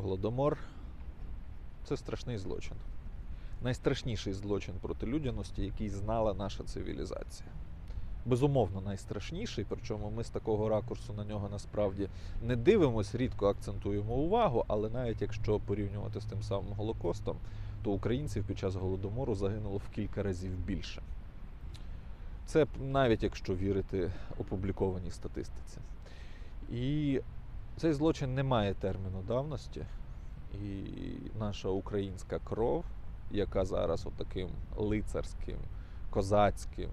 Голодомор це страшний злочин. Найстрашніший злочин проти людяності, який знала наша цивілізація. Безумовно, найстрашніший, причому ми з такого ракурсу на нього насправді не дивимося, рідко акцентуємо увагу, але навіть якщо порівнювати з тим самим Голокостом, то українців під час голодомору загинуло в кілька разів більше. Це навіть якщо вірити опублікованій статистиці. І цей злочин не має терміну давності, і наша українська кров, яка зараз отаким лицарським, козацьким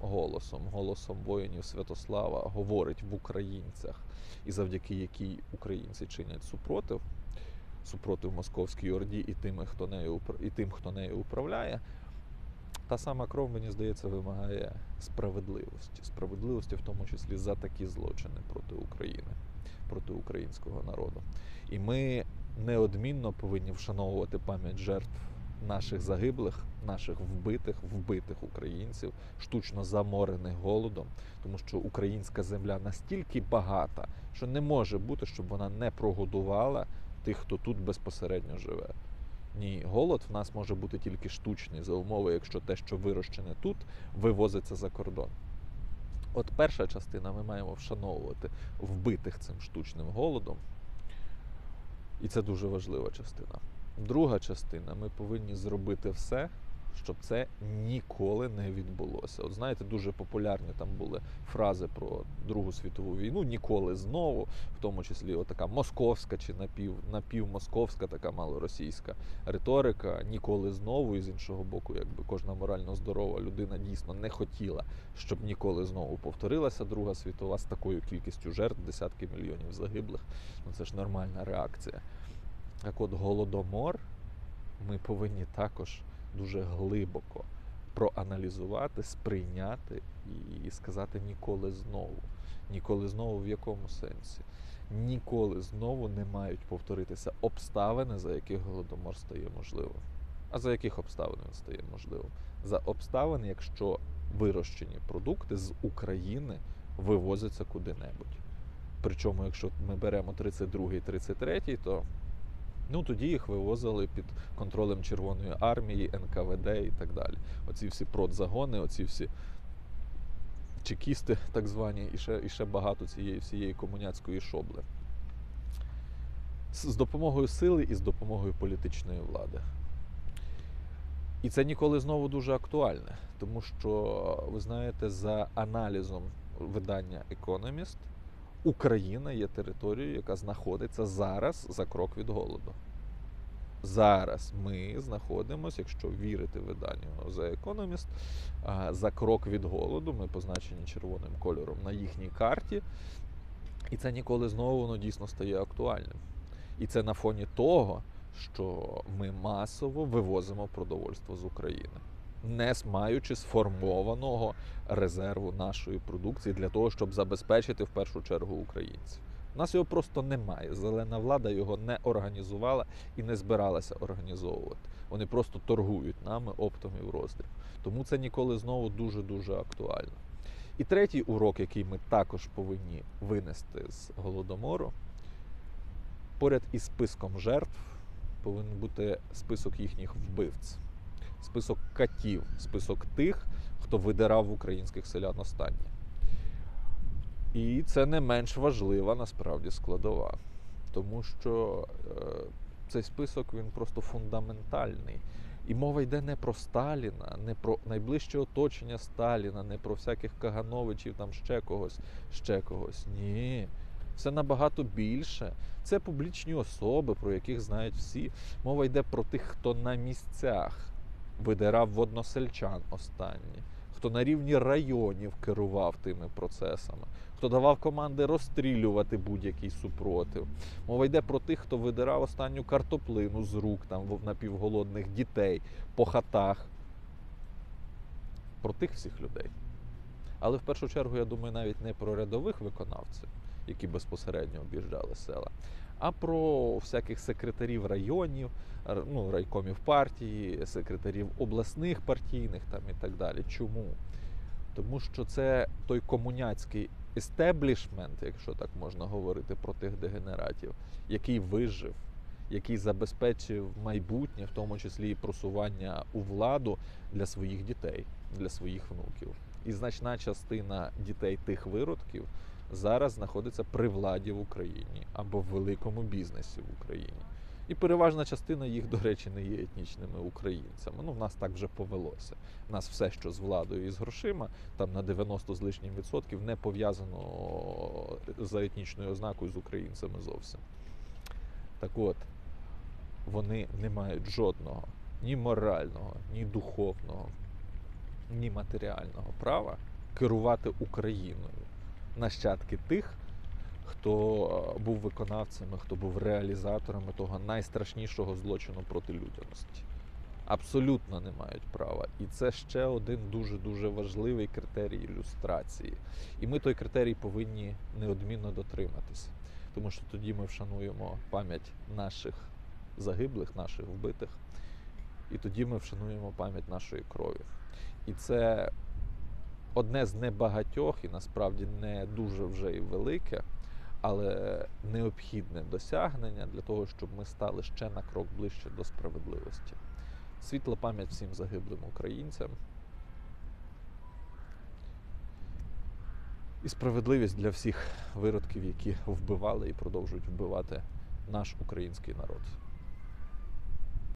голосом, голосом воїнів Святослава говорить в українцях, і завдяки якій українці чинять супротив, супротив Московській Орді і тим, хто нею, і тим, хто нею управляє, та сама кров, мені здається, вимагає справедливості. Справедливості, в тому числі за такі злочини проти України, проти українського народу. І ми неодмінно повинні вшановувати пам'ять жертв наших загиблих, наших вбитих, вбитих українців, штучно заморених голодом, тому що українська земля настільки багата, що не може бути, щоб вона не прогодувала тих, хто тут безпосередньо живе. Ні, голод в нас може бути тільки штучний за умови, якщо те, що вирощене тут, вивозиться за кордон. От перша частина ми маємо вшановувати вбитих цим штучним голодом. І це дуже важлива частина. Друга частина ми повинні зробити все, щоб це ніколи не відбулося. От знаєте, дуже популярні там були фрази про Другу світову війну, ніколи знову, в тому числі отака московська чи напів, напівмосковська, така малоросійська риторика, ніколи знову, і з іншого боку, якби кожна морально здорова людина дійсно не хотіла, щоб ніколи знову повторилася Друга світова з такою кількістю жертв, десятки мільйонів загиблих. Ну це ж нормальна реакція. Так от голодомор ми повинні також дуже глибоко проаналізувати, сприйняти і сказати ніколи знову. Ніколи знову в якому сенсі? Ніколи знову не мають повторитися обставини, за яких голодомор стає можливим. А за яких обставин він стає можливим? За обставин, якщо вирощені продукти з України вивозяться куди-небудь. Причому, якщо ми беремо 32-й, 33-й, то ну, тоді їх вивозили під контролем Червоної армії, НКВД і так далі. Оці всі продзагони, оці всі чекісти, так звані, і ще, і ще багато цієї всієї комуняцької шобли. З, допомогою сили і з допомогою політичної влади. І це ніколи знову дуже актуальне, тому що, ви знаєте, за аналізом видання Economist, Україна є територією, яка знаходиться зараз за крок від голоду. Зараз ми знаходимося, якщо вірити виданню The Economist, за крок від голоду. Ми позначені червоним кольором на їхній карті. І це ніколи знову воно дійсно стає актуальним. І це на фоні того, що ми масово вивозимо продовольство з України, не маючи сформованого резерву нашої продукції для того, щоб забезпечити в першу чергу українців. У нас його просто немає. Зелена влада його не організувала і не збиралася організовувати. Вони просто торгують нами оптом і в роздріб. Тому це ніколи знову дуже дуже актуально. І третій урок, який ми також повинні винести з голодомору, поряд із списком жертв повинен бути список їхніх вбивць, список катів, список тих, хто видирав українських селян останнє. І це не менш важлива насправді складова, тому що е, цей список він просто фундаментальний. І мова йде не про Сталіна, не про найближче оточення Сталіна, не про всяких Кагановичів, там ще когось, ще когось. Ні. Все набагато більше. Це публічні особи, про яких знають всі. Мова йде про тих, хто на місцях видирав водносельчан останні, хто на рівні районів керував тими процесами, хто давав команди розстрілювати будь-який супротив. Мова йде про тих, хто видирав останню картоплину з рук там напівголодних дітей по хатах. Про тих всіх людей. Але в першу чергу, я думаю, навіть не про рядових виконавців, які безпосередньо об'їжджали села, а про всяких секретарів районів, ну, райкомів партії, секретарів обласних партійних там і так далі. Чому? Тому що це той комуняцький естеблішмент, якщо так можна говорити про тих дегенератів, який вижив, який забезпечив майбутнє, в тому числі і просування у владу для своїх дітей, для своїх внуків. І значна частина дітей тих виродків зараз знаходиться при владі в Україні або в великому бізнесі в Україні. І переважна частина їх, до речі, не є етнічними українцями. Ну, в нас так вже повелося. У нас все, що з владою і з грошима, там на 90 з лишнім відсотків не пов'язано за етнічною ознакою з українцями зовсім. Так от, вони не мають жодного ні морального, ні духовного, ні матеріального права керувати Україною. Нащадки тих, хто е, був виконавцями, хто був реалізаторами того найстрашнішого злочину проти людяності. Абсолютно не мають права. І це ще один дуже дуже важливий критерій ілюстрації. І ми той критерій повинні неодмінно дотриматися. Тому що тоді ми вшануємо пам'ять наших загиблих, наших вбитих, і тоді ми вшануємо пам'ять нашої крові. І це одне з небагатьох, і насправді не дуже вже і велике, але необхідне досягнення для того, щоб ми стали ще на крок ближче до справедливості. Світла пам'ять всім загиблим українцям. І справедливість для всіх виродків, які вбивали і продовжують вбивати наш український народ.